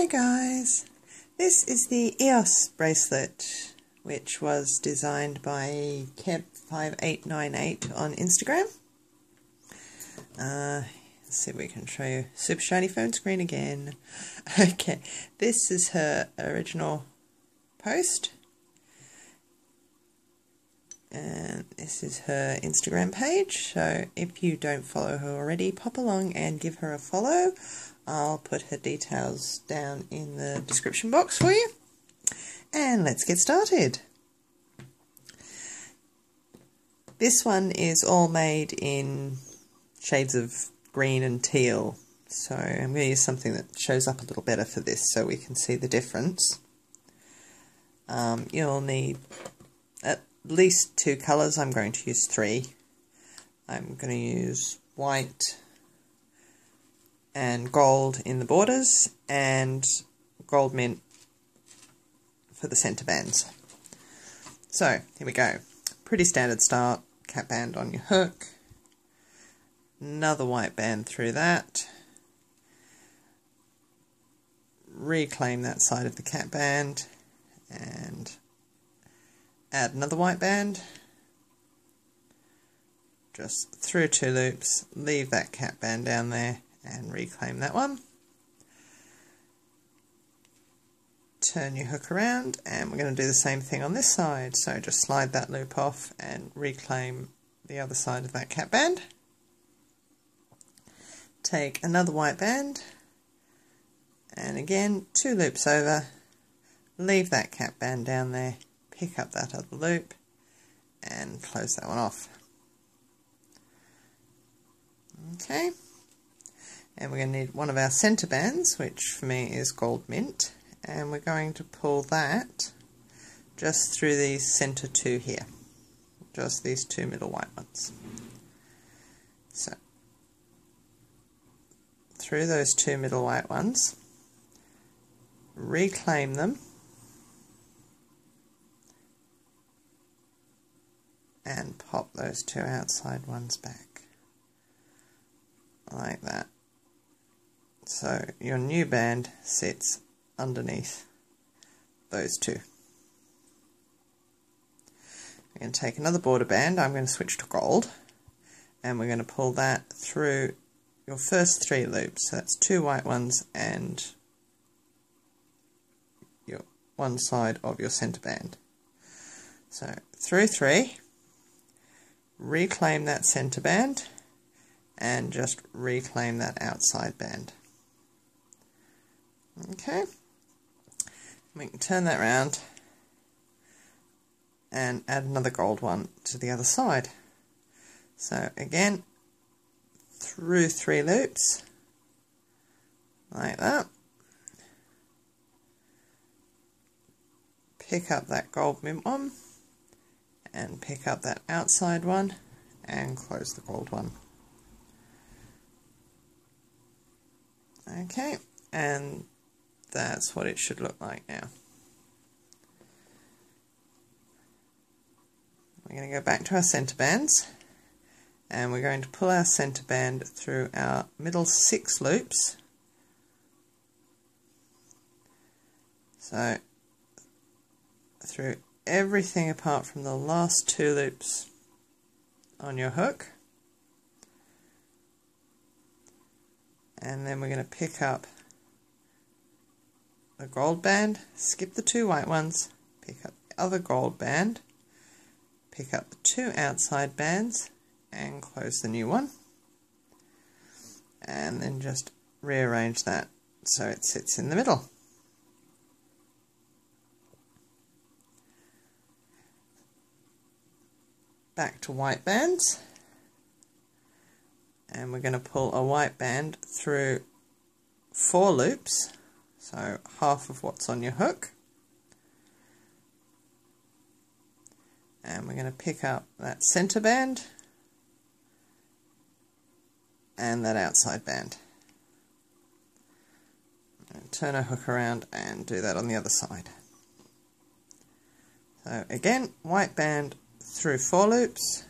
Hi guys, this is the EOS bracelet which was designed by Queb5898 on Instagram. Uh, let's see if we can show you super shiny phone screen again. Okay, this is her original post and this is her Instagram page. So if you don't follow her already pop along and give her a follow. I'll put her details down in the description box for you. And let's get started. This one is all made in shades of green and teal. So I'm going to use something that shows up a little better for this so we can see the difference. Um, you'll need least two colours. I'm going to use three. I'm going to use white and gold in the borders and gold mint for the centre bands. So, here we go. Pretty standard start, cap band on your hook, another white band through that, reclaim that side of the cap band, and add another white band. Just through two loops leave that cap band down there and reclaim that one. Turn your hook around and we're going to do the same thing on this side. So just slide that loop off and reclaim the other side of that cap band. Take another white band and again two loops over leave that cap band down there pick up that other loop and close that one off. Okay, and we're going to need one of our centre bands, which for me is gold mint, and we're going to pull that just through these centre two here, just these two middle white ones. So, through those two middle white ones, reclaim them and pop those two outside ones back. Like that. So your new band sits underneath those two. We're going to take another border band. I'm going to switch to gold. And we're going to pull that through your first three loops. So that's two white ones and your one side of your center band. So through three reclaim that center band and just reclaim that outside band. Okay, we can turn that around and add another gold one to the other side. So again, through three loops, like that. Pick up that gold mint one and pick up that outside one and close the gold one. Okay, and that's what it should look like now. We're going to go back to our centre bands and we're going to pull our centre band through our middle six loops. So through everything apart from the last two loops on your hook. And then we're going to pick up the gold band, skip the two white ones, pick up the other gold band, pick up the two outside bands and close the new one. And then just rearrange that so it sits in the middle. Back to white bands. And we're going to pull a white band through four loops so half of what's on your hook. And we're going to pick up that center band and that outside band. And turn our hook around and do that on the other side. So again white band through four loops,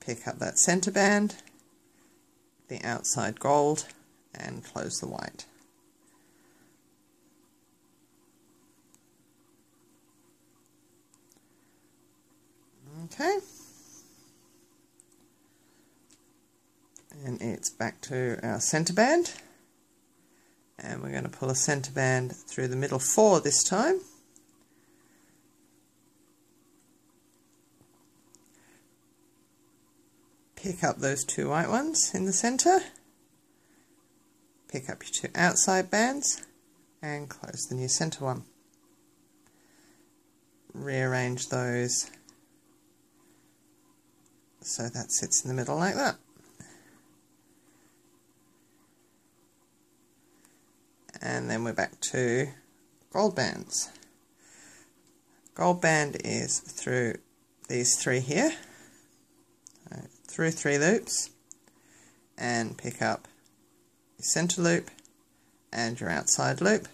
pick up that center band, the outside gold and close the white. Okay. And it's back to our centre band. And we're going to pull a centre band through the middle four this time. Pick up those two white ones in the centre. Pick up your two outside bands and close the new centre one. Rearrange those so that sits in the middle like that. And then we're back to gold bands. Gold band is through these three here, through three loops, and pick up your center loop and your outside loop.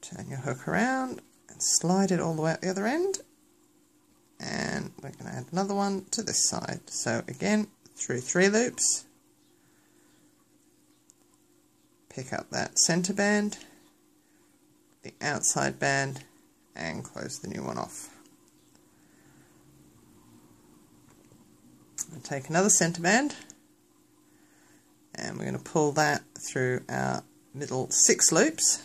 Turn your hook around and slide it all the way out the other end and we're going to add another one to this side. So again, through three loops, pick up that center band, the outside band, and close the new one off. Take another center band, and we're going to pull that through our middle six loops.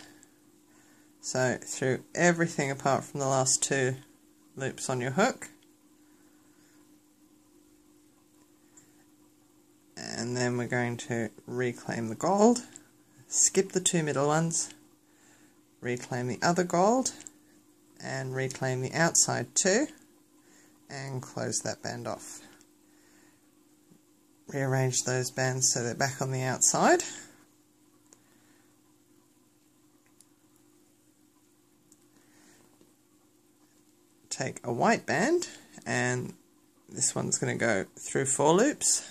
So through everything apart from the last two loops on your hook. And then we're going to reclaim the gold, skip the two middle ones, reclaim the other gold, and reclaim the outside too, and close that band off. Rearrange those bands so they're back on the outside. take a white band and this one's going to go through four loops.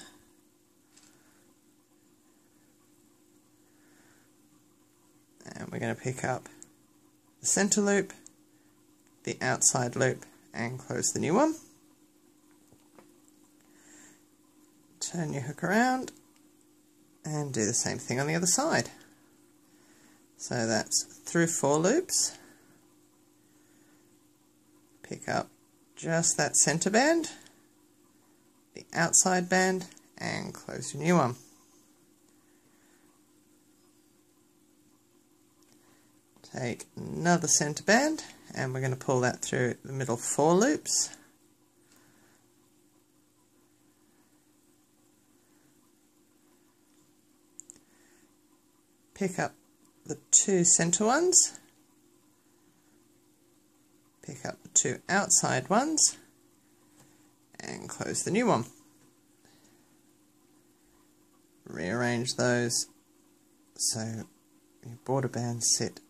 And we're going to pick up the center loop, the outside loop, and close the new one. Turn your hook around and do the same thing on the other side. So that's through four loops pick up just that center band, the outside band, and close your new one. Take another center band, and we're going to pull that through the middle four loops. Pick up the two center ones pick up the two outside ones and close the new one. Rearrange those so your border bands sit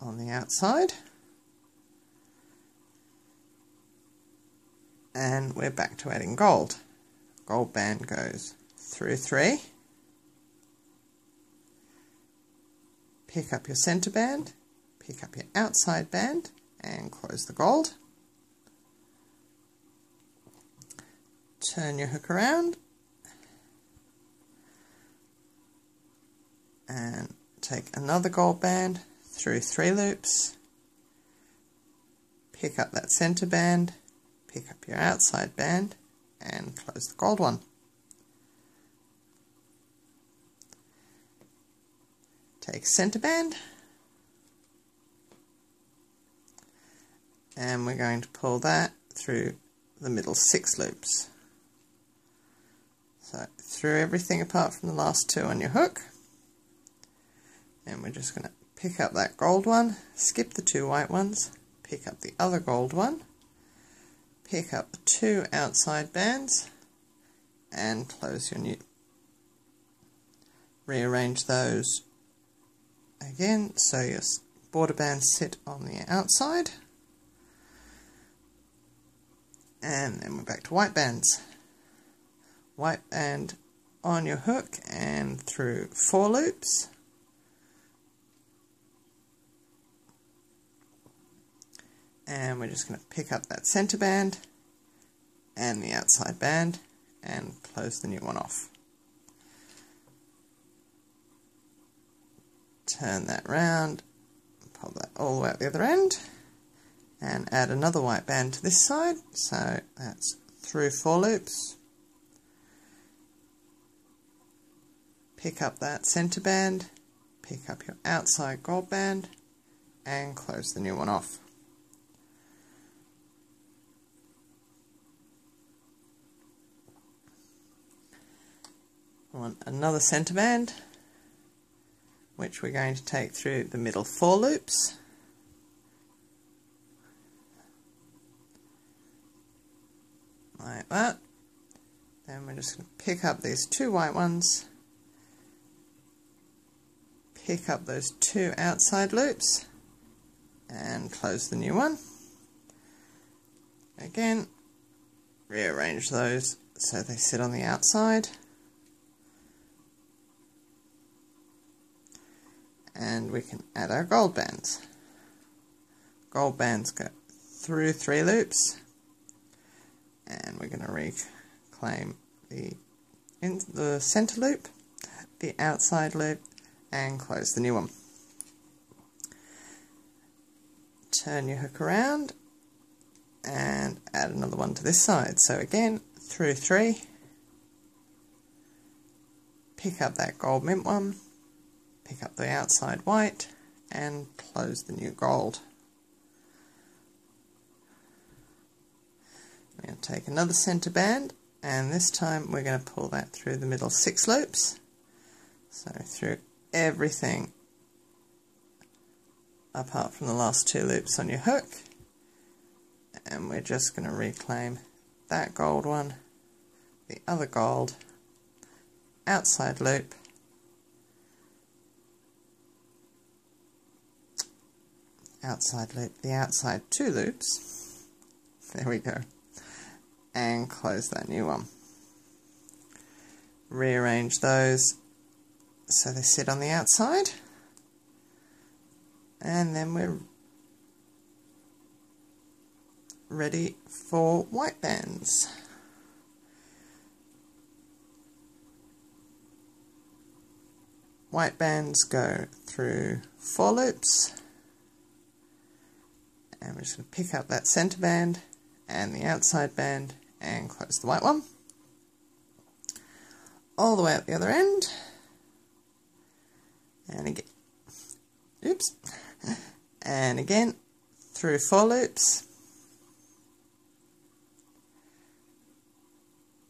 on the outside. And we're back to adding gold. Gold band goes through three. Pick up your center band, pick up your outside band, and close the gold. Turn your hook around and take another gold band through three loops, pick up that center band, pick up your outside band and close the gold one. Take center band and we're going to pull that through the middle six loops. So through everything apart from the last two on your hook and we're just going to pick up that gold one, skip the two white ones, pick up the other gold one, pick up the two outside bands and close your new. Rearrange those again so your border bands sit on the outside and then we're back to white bands. White band on your hook and through four loops. And we're just going to pick up that center band and the outside band and close the new one off. Turn that round, pull that all the way out the other end, and add another white band to this side. So that's through four loops. Pick up that centre band, pick up your outside gold band, and close the new one off. want another centre band which we're going to take through the middle four loops. Like that. Then we're just going to pick up these two white ones. Pick up those two outside loops and close the new one. Again rearrange those so they sit on the outside and we can add our gold bands. Gold bands go through three loops and we're going to reclaim the in the center loop, the outside loop and close the new one. Turn your hook around and add another one to this side. So again, through three, pick up that gold mint one, pick up the outside white and close the new gold. We're going to take another centre band and this time we're going to pull that through the middle six loops. So through everything apart from the last two loops on your hook and we're just going to reclaim that gold one, the other gold, outside loop outside loop, the outside two loops, there we go, and close that new one. Rearrange those so they sit on the outside, and then we're ready for white bands. White bands go through four loops and we're just going to pick up that center band and the outside band and close the white one. All the way out the other end. And again oops. And again through four loops.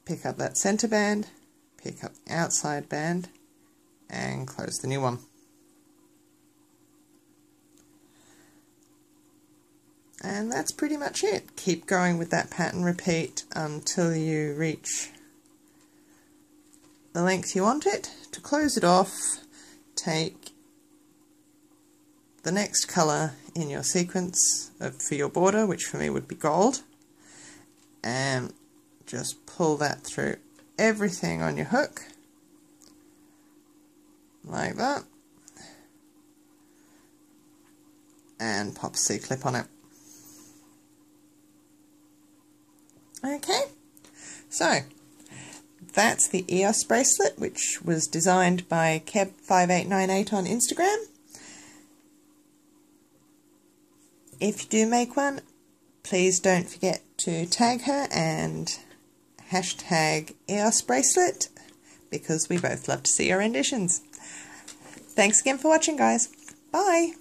Pick up that center band pick up the outside band and close the new one And that's pretty much it. Keep going with that pattern repeat until you reach the length you want it. To close it off, take the next colour in your sequence for your border, which for me would be gold, and just pull that through everything on your hook, like that, and pop C-clip on it. Okay, so that's the EOS bracelet, which was designed by Queb5898 on Instagram. If you do make one, please don't forget to tag her and hashtag EOS bracelet because we both love to see your renditions. Thanks again for watching, guys. Bye.